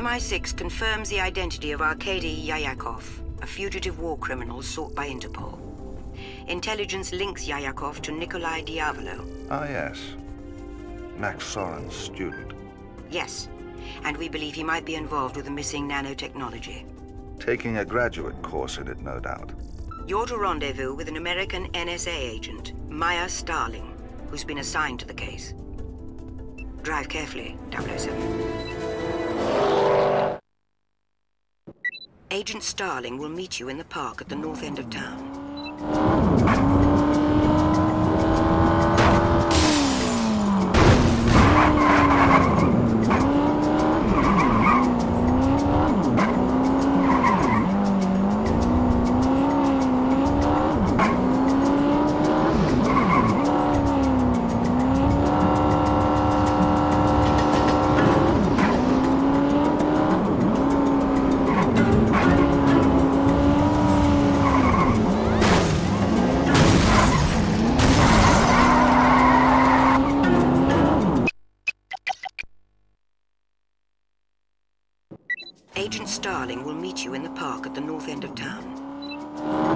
MI6 confirms the identity of Arkady Yayakov, a fugitive war criminal sought by Interpol. Intelligence links Yayakov to Nikolai Diavolo. Ah, yes. Max Zorin's student. Yes, and we believe he might be involved with the missing nanotechnology. Taking a graduate course in it, no doubt. You're to rendezvous with an American NSA agent, Mya Starling, who's been assigned to the case. Drive carefully, 007. Agent Starling will meet you in the park at the north end of town. Agent Starling will meet you in the park at the north end of town.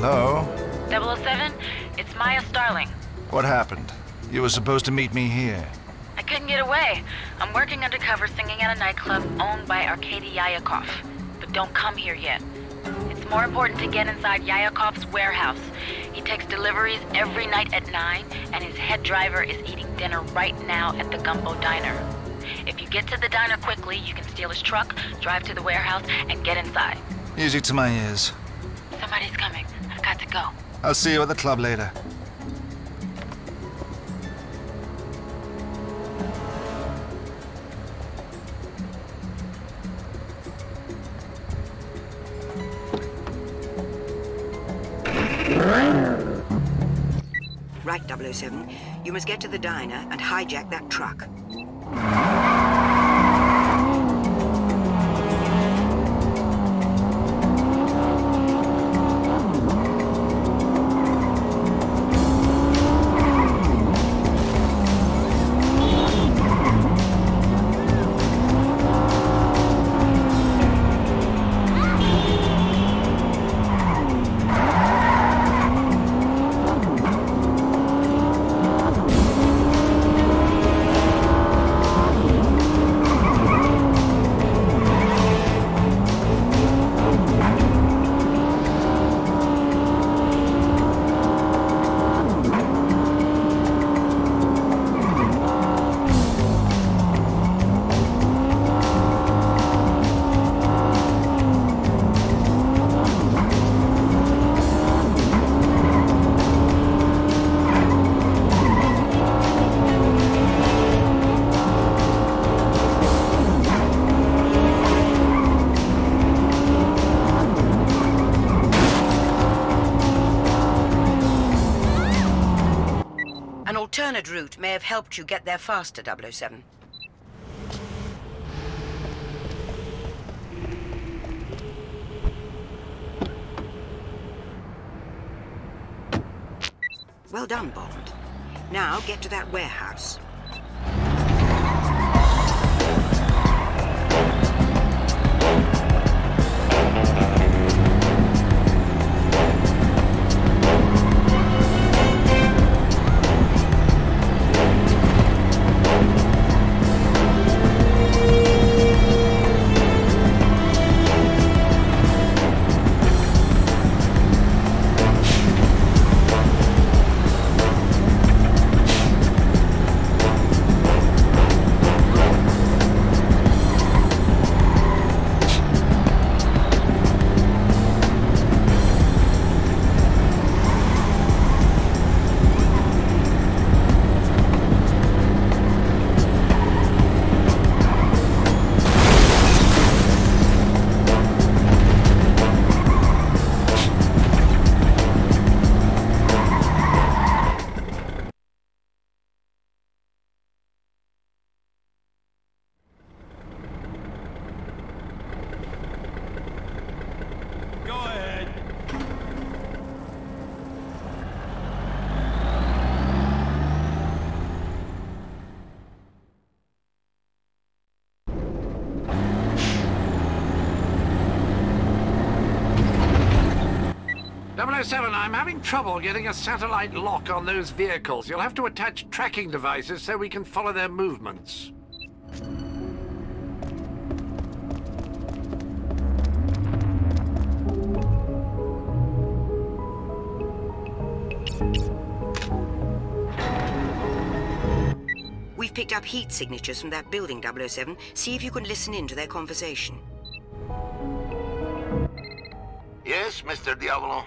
Hello? 007, it's Mya Starling. What happened? You were supposed to meet me here. I couldn't get away. I'm working undercover singing at a nightclub owned by Arkady Yayakov. But don't come here yet. It's more important to get inside Yayakov's warehouse. He takes deliveries every night at 9, and his head driver is eating dinner right now at the Gumbo Diner. If you get to the diner quickly, you can steal his truck, drive to the warehouse, and get inside. Music to my ears. Somebody's coming. I've got to go. I'll see you at the club later. Right, 007. You must get to the diner and hijack that truck. Alternate route may have helped you get there faster, 007. Well done, Bond. Now get to that warehouse. 007, I'm having trouble getting a satellite lock on those vehicles. You'll have to attach tracking devices so we can follow their movements. We've picked up heat signatures from that building, 007. See if you can listen in to their conversation. Yes, Mr. Diavolo?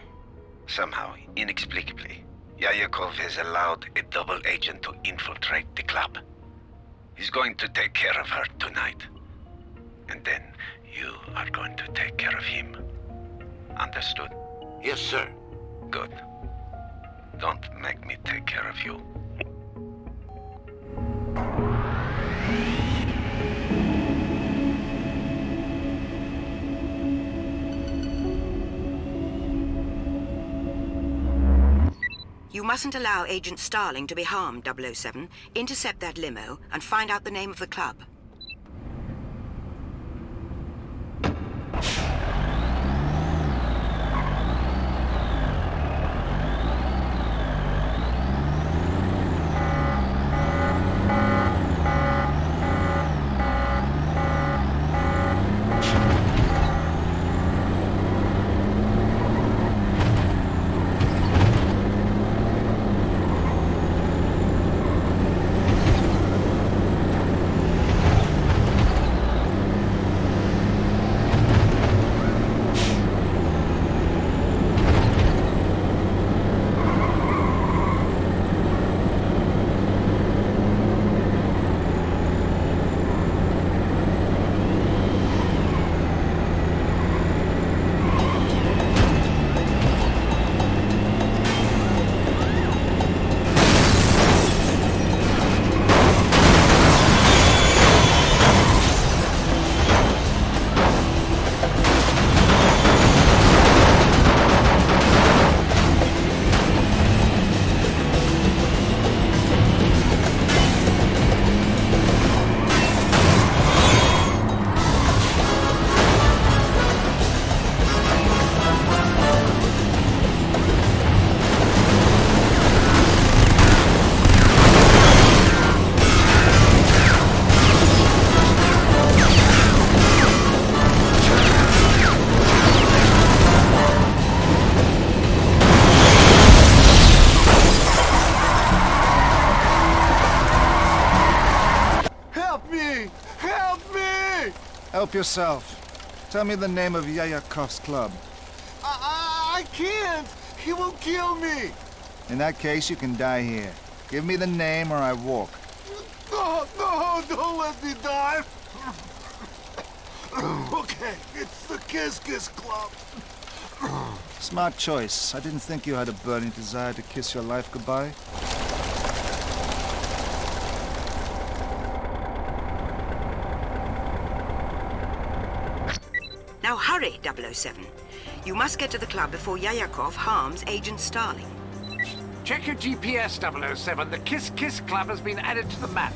Somehow, inexplicably, Yayakov has allowed a double agent to infiltrate the club. He's going to take care of her tonight. And then you are going to take care of him. Understood? Yes, sir. Good. Don't make me take care of you. Mustn't allow Agent Starling to be harmed, 007. Intercept that limo and find out the name of the club. Help yourself. Tell me the name of Yayakov's club. I, I, I can't! He will kill me! In that case, you can die here. Give me the name or I walk. No, no, don't let me die! okay, it's the Kiss Kiss Club. Smart choice. I didn't think you had a burning desire to kiss your life goodbye. Now hurry, 007. You must get to the club before Yayakov harms Agent Starling. Check your GPS, 007. The Kiss Kiss Club has been added to the map.